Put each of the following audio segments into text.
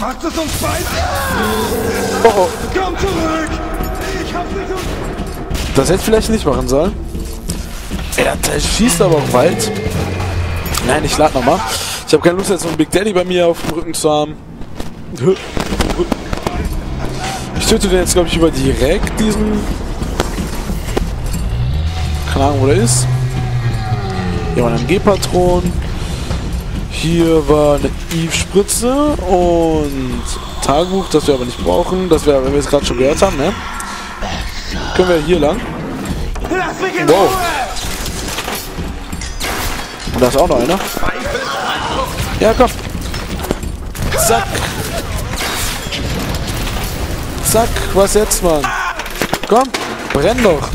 Hast es uns beide? Oh. Komm zurück! Ich hab dich um... Das hätte ich vielleicht nicht machen sollen. Ja, der schießt aber auch weit. Nein, ich lade nochmal. Ich habe keine Lust, jetzt so einen Big Daddy bei mir auf dem Rücken zu haben. Ich töte den jetzt, glaube ich, über direkt, diesen... Keine Ahnung, wo der ist. Hier war ein G-Patron. Hier war eine Eve-Spritze und Tagebuch, das wir aber nicht brauchen. Das wir, wenn wir es gerade schon gehört haben, ne? Können wir hier lang. Wow. Und da ist auch noch einer. Ja, komm. Zack. Zack, was jetzt, Mann? Komm, brenn doch.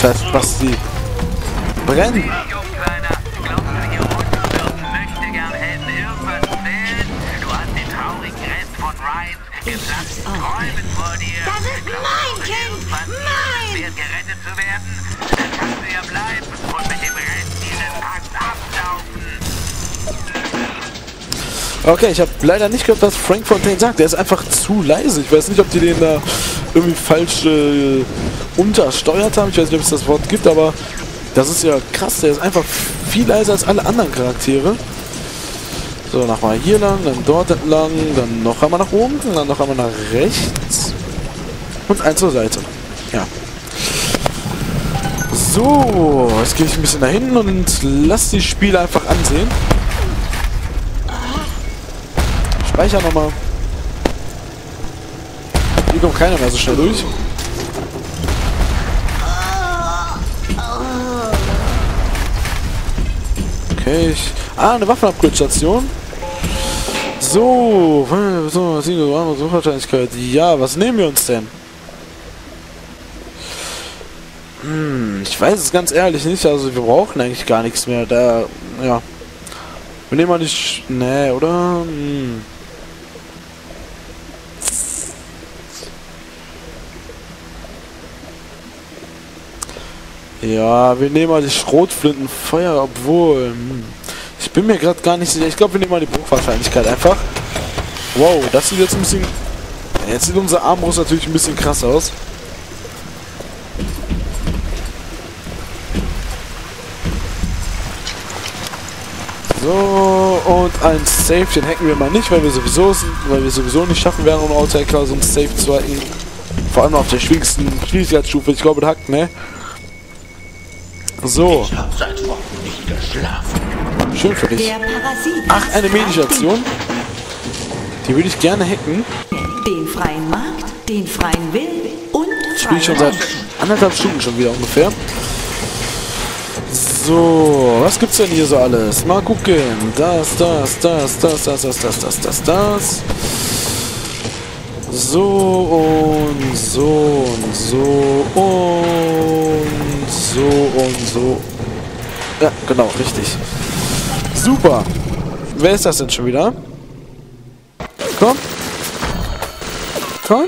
Scheiß Basti. Brenn. Ryans gesamten Träumen vor dir. Das ist mein Kind! Mein! Wert gerettet zu werden? Dann kannst du ja bleiben und mit dem Rest dieses Parks ablaufen. Okay, ich habe leider nicht gehört, was Frank Fontaine sagt. Der ist einfach zu leise. Ich weiß nicht, ob die den da irgendwie falsch äh, untersteuert haben. Ich weiß nicht, ob es das Wort gibt, aber das ist ja krass. Der ist einfach viel leiser als alle anderen Charaktere. So, nochmal hier lang, dann dort entlang, dann noch einmal nach oben, dann noch einmal nach rechts und eins zur Seite. Ja. So, jetzt gehe ich ein bisschen hinten und lass die Spiele einfach ansehen. Speicher nochmal. Hier kommt keiner mehr so schnell durch. Okay, ich... Ah, eine Waffenupgrade-Station. So, Suchwahrscheinlichkeit. Ja, was nehmen wir uns denn? Hm, ich weiß es ganz ehrlich nicht. Also, wir brauchen eigentlich gar nichts mehr. Da, ja. Wir nehmen mal nicht... Nee, oder? Hm. Ja, wir nehmen mal die Schrotflintenfeuer, obwohl... Hm. Bin mir gerade gar nicht sicher. Ich glaube, wir nehmen mal die Bruchwahrscheinlichkeit einfach. Wow, das sieht jetzt ein bisschen... Jetzt sieht unser Armbrust natürlich ein bisschen krass aus. So, und ein Safe, den hacken wir mal nicht, weil wir sowieso, weil wir sowieso nicht schaffen werden, ohne Autohacker so ein Safe zu hacken. Vor allem auf der schwierigsten Schwierigkeitsstufe. Ich glaube, das hackt, ne? So, Ich hab seit Wochen nicht geschlafen. Schön für dich. Ach, eine Meditation. Die würde ich gerne hacken. Den freien Markt, den freien Willen und Spiele ich schon seit anderthalb Stunden schon wieder ungefähr. So, was gibt's denn hier so alles? Mal gucken. Das, das, das, das, das, das, das, das, das, das. So und so und so und so und so. Ja, genau, richtig. Super. Wer ist das denn schon wieder? Komm. Komm.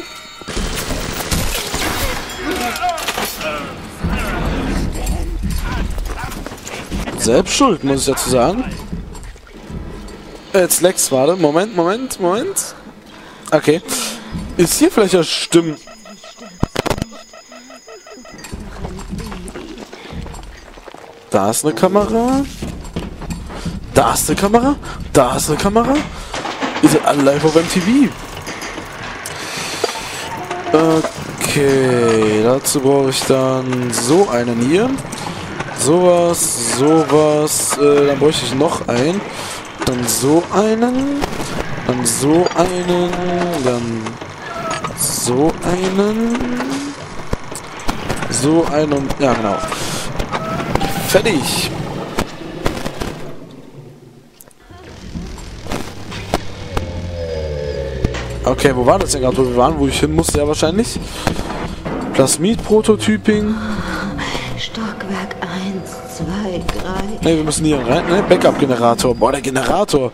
Selbst schuld, muss ich dazu sagen. Jetzt Lex, warte. Moment, Moment, Moment. Okay. Ist hier vielleicht das Stimmen... Da ist eine Kamera. Da ist eine Kamera. Da ist eine Kamera. Ihr seid alle live auf MTV. Okay, dazu brauche ich dann so einen hier. Sowas, sowas. Äh, dann bräuchte ich noch einen. Dann so einen. Dann so einen. Dann so einen. So einen. Ja, genau. Fertig. Okay, wo war das denn gerade, wo wir waren? Wo ich hin musste, ja wahrscheinlich. Plasmid-Prototyping. Stockwerk 1, 2, 3. Ne, wir müssen hier rein. Ne, Backup-Generator. Boah, der Generator.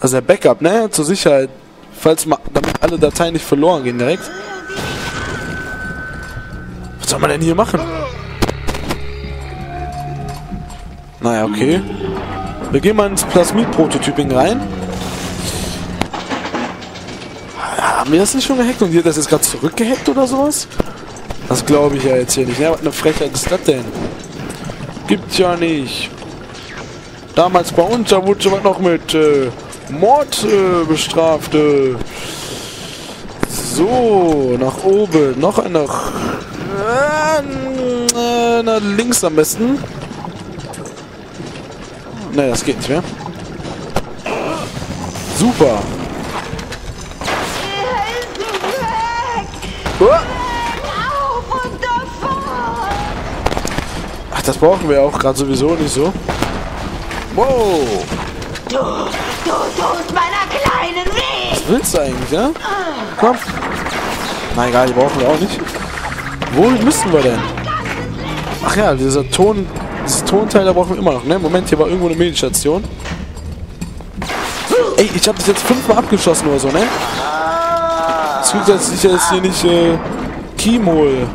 Also der Backup, ne? Zur Sicherheit. Falls mal, damit alle Dateien nicht verloren gehen direkt. Was soll man denn hier machen? Naja, okay. Wir gehen mal ins Plasmid-Prototyping rein. Haben wir das nicht schon gehackt und hat das jetzt gerade zurückgehackt oder sowas? Das glaube ich ja jetzt hier nicht. Ja, was eine Frechheit ist das denn? Gibt's ja nicht. Damals bei uns, da wurde sowas noch mit äh, Mord äh, bestraft. Äh. So, nach oben. Noch ein nach, äh, nach links am besten. Ne, das geht nicht mehr. Super. Oh. Ach, das brauchen wir auch gerade sowieso nicht so. Wow. Du, du tust meiner Kleinen weh! Was willst du eigentlich, ja? Komm. Na egal, die brauchen wir auch nicht. Wohin müssen wir denn? Ach ja, dieser Ton, dieses Tonteil, da brauchen wir immer noch, ne? Moment, hier war irgendwo eine Medistation. Ey, ich habe das jetzt fünfmal abgeschossen oder so, ne? Es gut, dass ich jetzt hier nicht äh, Kim hole.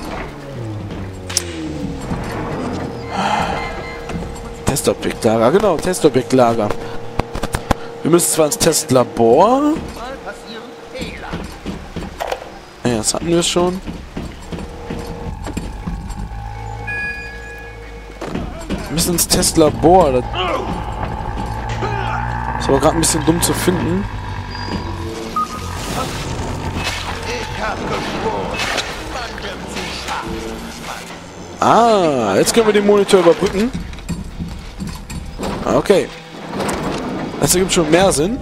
Testobjektlager, genau, Testobjektlager. Wir müssen zwar ins Testlabor. Ja, das hatten wir schon. Wir müssen ins Testlabor. Das ist aber gerade ein bisschen dumm zu finden. Ah, jetzt können wir den Monitor überbrücken. Okay. Das ergibt schon mehr Sinn.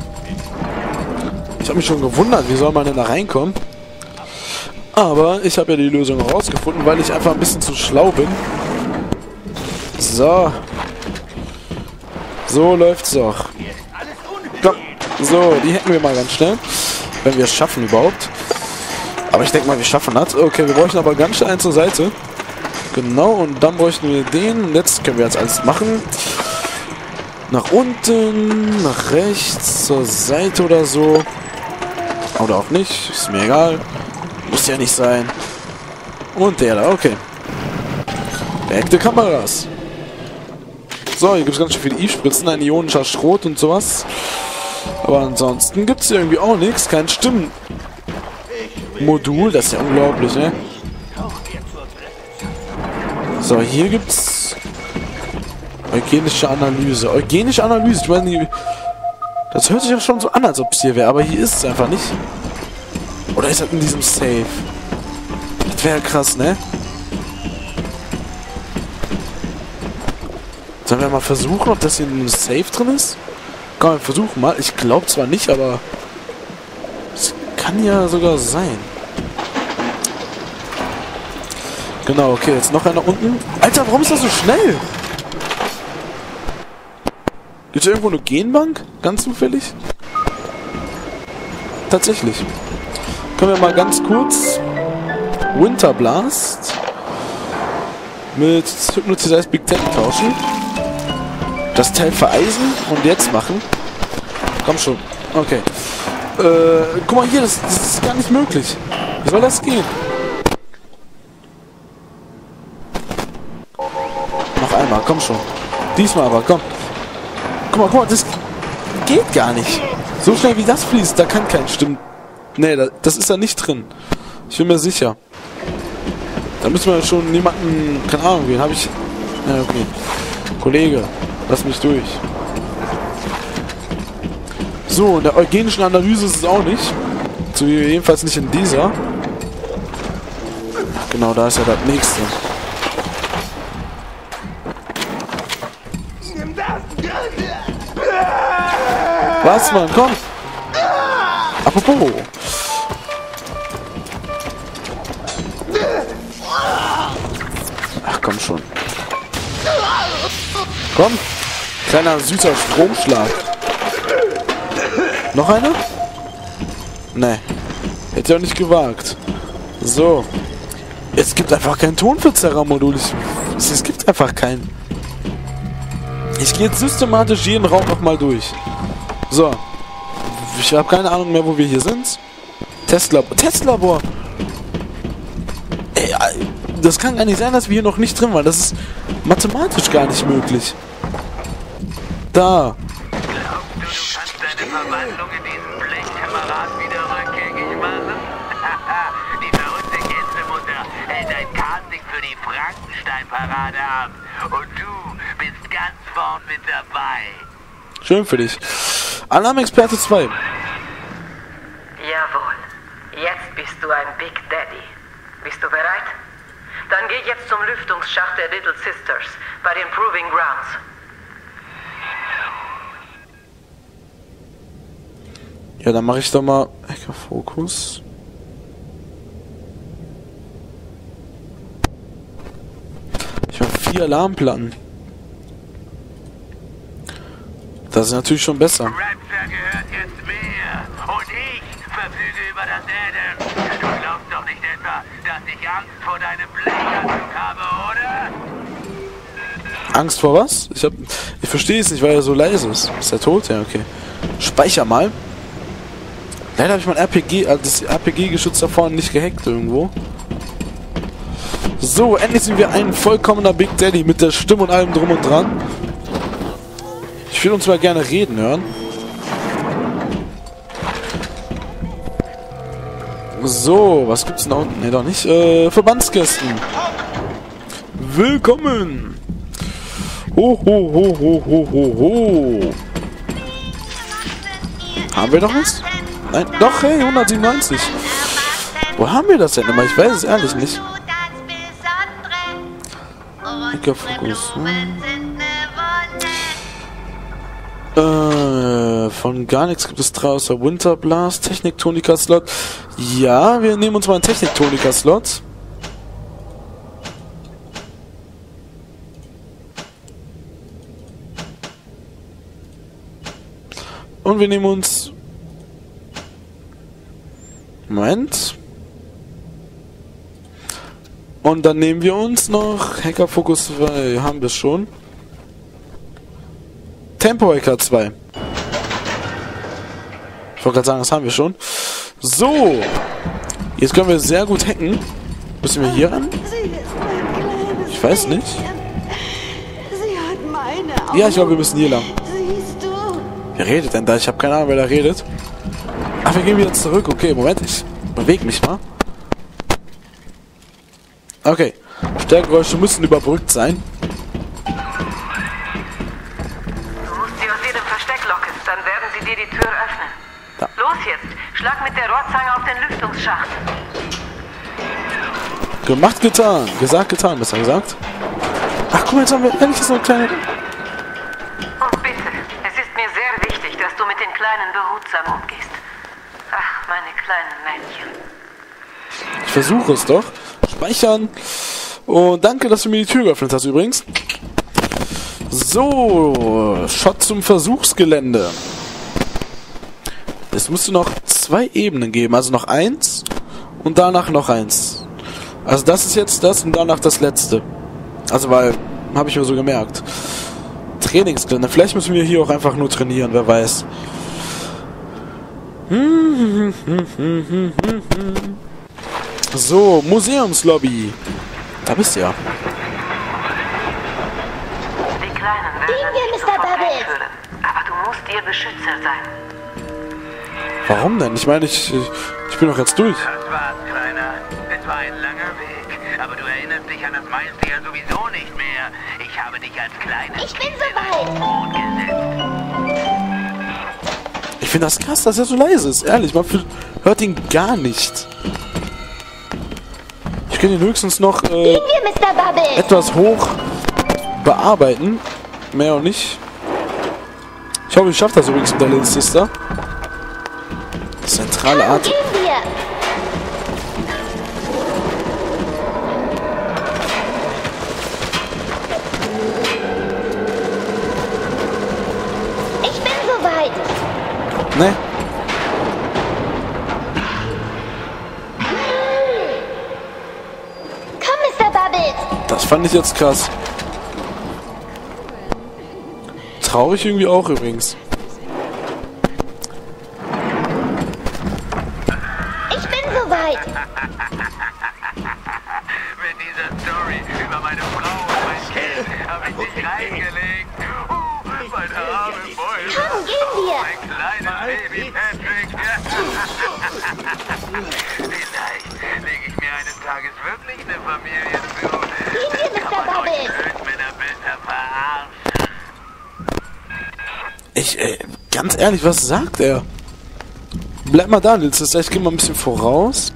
Ich habe mich schon gewundert, wie soll man denn da reinkommen? Aber ich habe ja die Lösung herausgefunden, weil ich einfach ein bisschen zu schlau bin. So. So läuft's doch. So, die hätten wir mal ganz schnell. Wenn wir es schaffen überhaupt. Aber ich denke mal, wir schaffen das. Okay, wir bräuchten aber ganz schnell einen zur Seite. Genau, und dann bräuchten wir den. Jetzt können wir jetzt alles machen. Nach unten, nach rechts, zur Seite oder so. Oder auch nicht, ist mir egal. Muss ja nicht sein. Und der da, okay. Echte Kameras. So, hier gibt es ganz schön viele I-Spritzen, ein ionischer Schrot und sowas. Aber ansonsten gibt es hier irgendwie auch nichts. Kein Stimmmodul, das ist ja unglaublich, ne? So, hier gibt's eugenische Analyse. Eugenische Analyse, ich meine, das hört sich auch schon so an, als ob es hier wäre, aber hier ist es einfach nicht. Oder ist das in diesem Safe? Das wäre krass, ne? Sollen wir mal versuchen, ob das hier in einem Safe drin ist? Komm, wir versuchen mal. Ich glaube zwar nicht, aber es kann ja sogar sein. Genau, okay, jetzt noch einer unten. Alter, warum ist das so schnell? Gibt es irgendwo eine Genbank? Ganz zufällig? Tatsächlich. Können wir mal ganz kurz Winter Blast mit Hypnotize Big Ten tauschen. Das Teil vereisen und jetzt machen. Komm schon. Okay. Äh, guck mal hier, das, das ist gar nicht möglich. Wie soll das gehen? Einmal, komm schon. Diesmal aber, komm. Guck mal, guck mal, das geht gar nicht. So schnell wie das fließt, da kann kein Stimmen. Nee, da, das ist da nicht drin. Ich bin mir sicher. Da müssen wir schon niemanden. Keine Ahnung, wen habe ich. Ja, okay. Kollege, lass mich durch. So, in der eugenischen Analyse ist es auch nicht. So, jedenfalls nicht in dieser. Genau, da ist ja das nächste. Was, Mann? Komm! Apropos. Ach, komm schon. Komm. Kleiner süßer Stromschlag. Noch einer? Ne. Hätte ich auch nicht gewagt. So. Es gibt einfach keinen Tonverzerrer-Modul. Es, es gibt einfach keinen. Ich gehe jetzt systematisch jeden Raum nochmal durch. So. Ich habe keine Ahnung mehr, wo wir hier sind. Testlabor. Testlabor! Ey, das kann gar nicht sein, dass wir hier noch nicht drin waren. Das ist mathematisch gar nicht möglich. Da. Glaubst du, kannst deine Verwandlung in diesen Blechkamerad wieder rückgängig machen? Die verrückte Gänsemutter hält ein Casting für die Frankenstein-Parade ab. Und du bist ganz vorn mit dabei. Schön für dich. Alarmexperte 2. Jawohl. Jetzt bist du ein Big Daddy. Bist du bereit? Dann geh jetzt zum Lüftungsschacht der Little Sisters bei den Proving Grounds. Ja, dann mache ich doch mal Hacker Fokus. Ich habe vier Alarmplatten. Das ist natürlich schon besser. Raptor gehört jetzt mir. Und ich verfüge über das Adam. Du glaubst doch nicht etwa, Angst vor deinem Blechanzug habe, oder? Angst vor was? Ich hab. Ich verstehe es nicht, weil er so leise ist. Ist er tot? Ja, okay. Speicher mal. Leider habe ich mein RPG, äh, das RPG-Geschütz da vorne nicht gehackt irgendwo. So, endlich sind wir ein vollkommener Big Daddy mit der Stimme und allem drum und dran. Ich würde uns mal gerne reden hören. So, was gibt's denn da unten? Ne, doch nicht. Äh, Verbandsgästen. Willkommen. Ho, ho, ho, ho, ho, ho, ho. Haben wir noch was? Nein, doch, hey, 197. Wo haben wir das denn immer? Ich weiß es ehrlich nicht. Microfokus. Äh, von gar nichts gibt es drei außer Winter Blast, Technik-Tonika-Slot. Ja, wir nehmen uns mal einen Technik-Tonika-Slot. Und wir nehmen uns... Moment. Und dann nehmen wir uns noch Hacker Focus 2, haben wir schon. Tempo Hacker 2. Ich wollte gerade sagen, das haben wir schon. So. Jetzt können wir sehr gut hacken. Müssen wir hier ran? Ich weiß nicht. Ja, ich glaube, wir müssen hier lang. Wer redet denn da? Ich habe keine Ahnung, wer da redet. Ach, wir gehen wieder zurück. Okay, Moment, ich bewege mich mal. Okay. Stärkegeräusche müssen überbrückt sein. Schlag mit der Rohrzange auf den Lüftungsschacht. Gemacht, getan. Gesagt, getan, besser gesagt. Ach, guck mal, jetzt haben wir endlich so eine kleine... Und bitte, es ist mir sehr wichtig, dass du mit den Kleinen behutsam umgehst. Ach, meine kleinen Männchen. Ich versuche es doch. Speichern. Und danke, dass du mir die Tür geöffnet hast übrigens. So, Shot zum Versuchsgelände. Es müsste noch zwei Ebenen geben. Also noch eins und danach noch eins. Also das ist jetzt das und danach das letzte. Also weil, habe ich mir so gemerkt. Trainingsgelände. Vielleicht müssen wir hier auch einfach nur trainieren, wer weiß. So, Museumslobby. Da bist du ja. Die Kleinen werden Mr. Bubbles. Aber du musst ihr Beschützer sein. Warum denn? Ich meine, ich, ich bin doch jetzt durch. Das war's, Kleiner. Es war ein langer Weg. Aber du erinnerst dich an das meiste ja sowieso nicht mehr. Ich habe dich als kleines Ich bin soweit. Ich finde das krass, dass er so leise ist. Ehrlich, man hört ihn gar nicht. Ich kann ihn höchstens noch äh, wir, etwas hoch bearbeiten. Mehr auch nicht. Ich hoffe, ich schaffe das übrigens mit der Little Sister. Zentrale Komm, Art. Ich bin soweit. Ne? Komm, Mr. Bubbles. Das fand ich jetzt krass. Traurig irgendwie auch übrigens. Äh, ganz ehrlich, was sagt er? Bleib mal da, Nils. Das heißt, ich geh mal ein bisschen voraus.